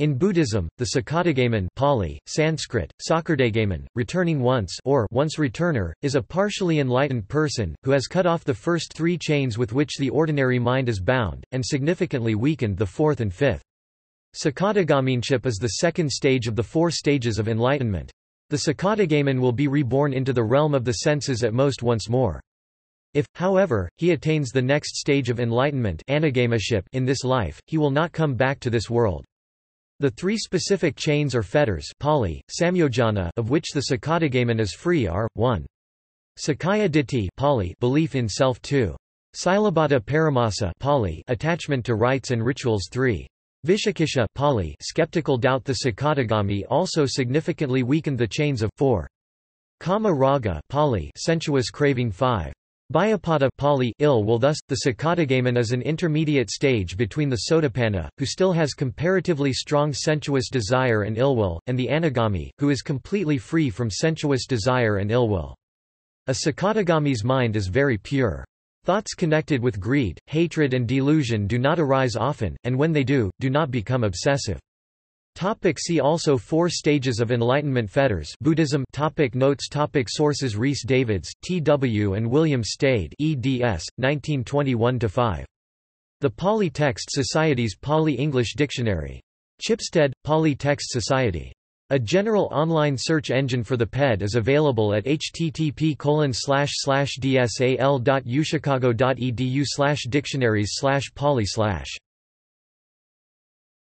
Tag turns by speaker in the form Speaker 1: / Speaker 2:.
Speaker 1: In Buddhism, the Sakadagamin Pali, Sanskrit, Sakardagamin, returning once or once returner, is a partially enlightened person, who has cut off the first three chains with which the ordinary mind is bound, and significantly weakened the fourth and fifth. Sakadagaminship is the second stage of the four stages of enlightenment. The Sakadagamin will be reborn into the realm of the senses at most once more. If, however, he attains the next stage of enlightenment in this life, he will not come back to this world. The three specific chains or fetters Pali, samyojana of which the Sakadagamin is free are, 1. Sakkaya Ditthi Pali belief in self 2. Silabbata paramasa Pali attachment to rites and rituals 3. Vicikiccha Pali skeptical doubt The Sakadagami also significantly weakened the chains of 4. Kama raga Pali sensuous craving 5. Byapada Pali, ill will thus, the Sakadagamin is an intermediate stage between the Sotapanna, who still has comparatively strong sensuous desire and ill will, and the Anagami, who is completely free from sensuous desire and ill will. A Sakadagami's mind is very pure. Thoughts connected with greed, hatred and delusion do not arise often, and when they do, do not become obsessive. Topic see also Four stages of enlightenment fetters Buddhism topic Notes topic Sources Rhys Davids, T. W. and William Stede eds. 1921-5. The Pali Text Society's Pali-English Dictionary. Chipstead, Pali Text Society. A general online search engine for the PED is available at http dsal.uchicago.edu dictionaries pali